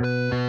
Bye.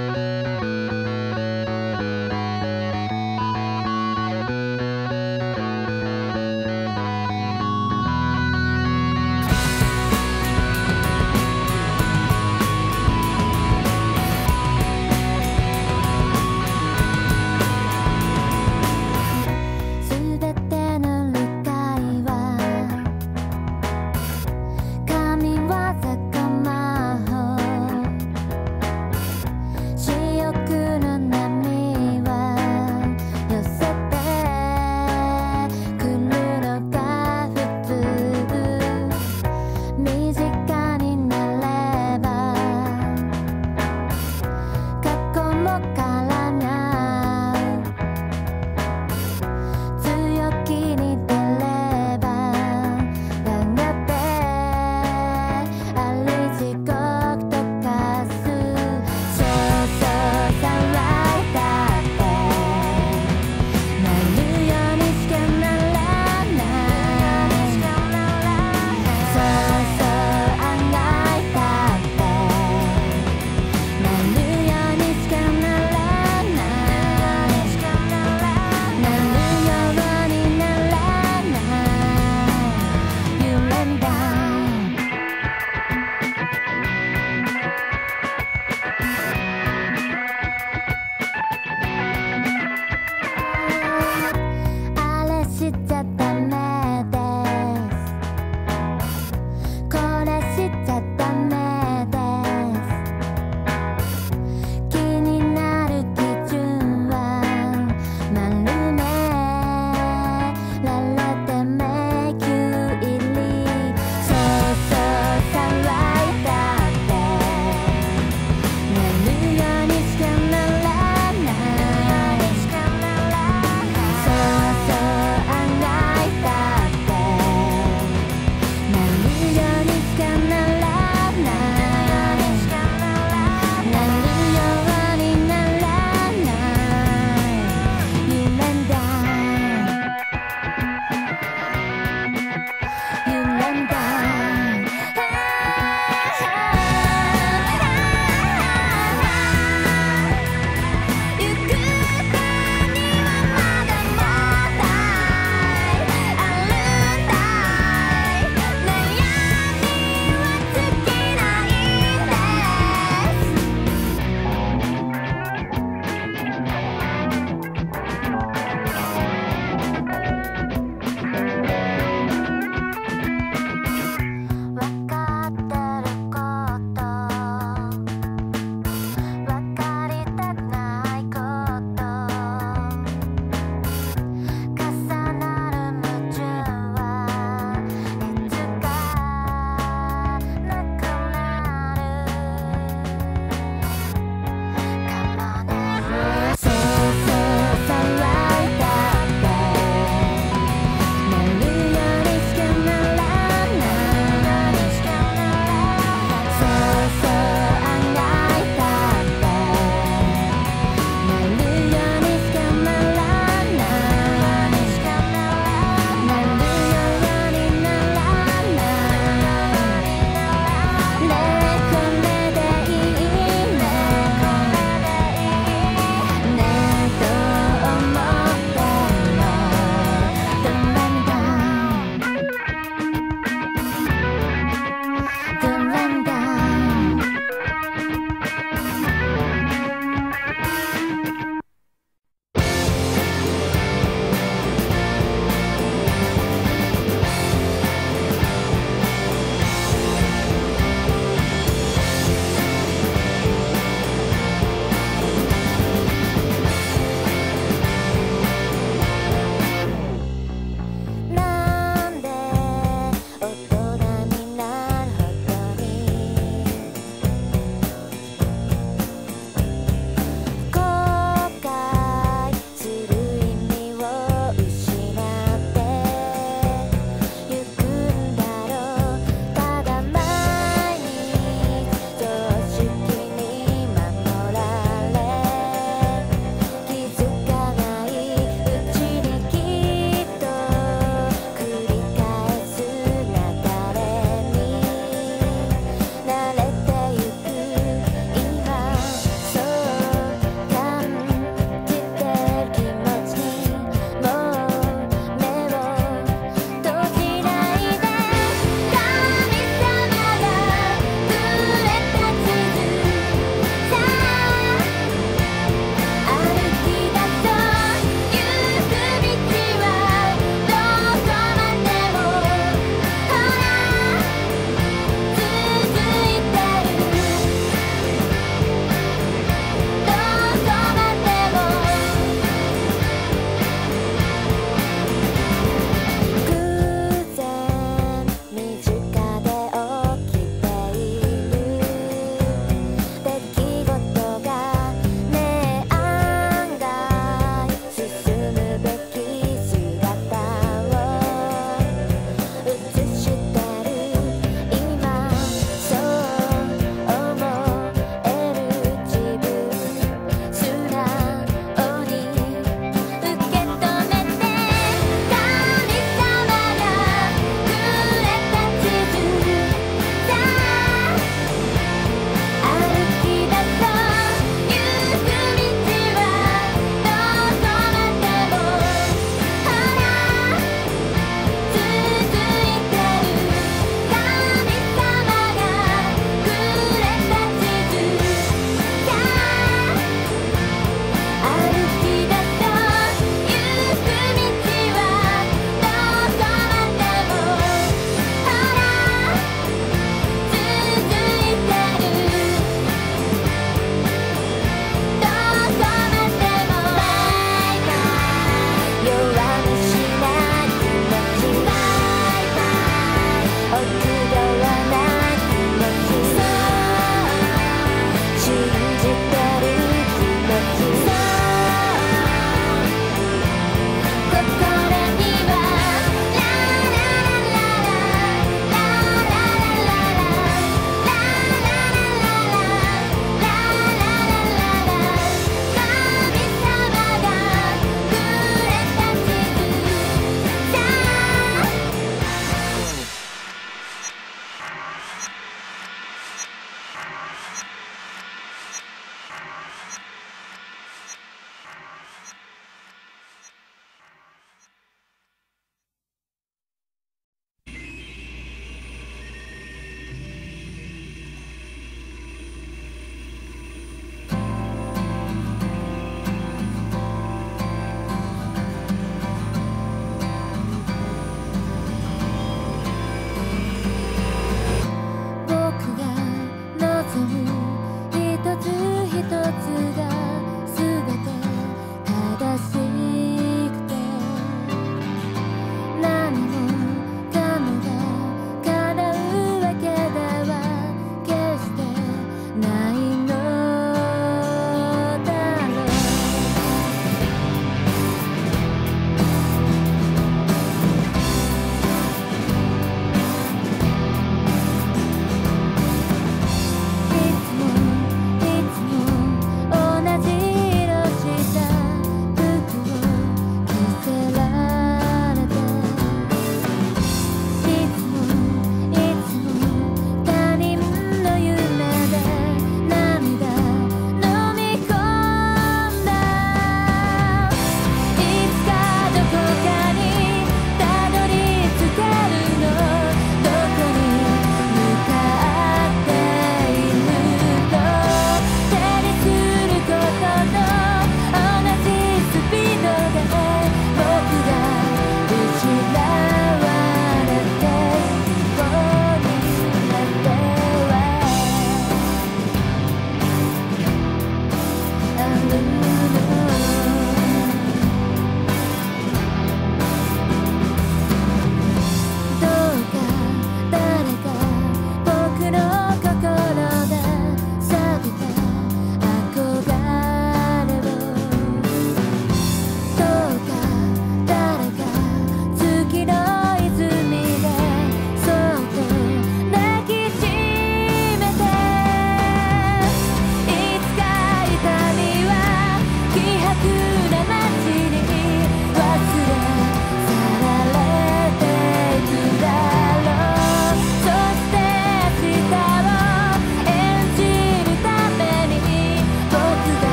abandoned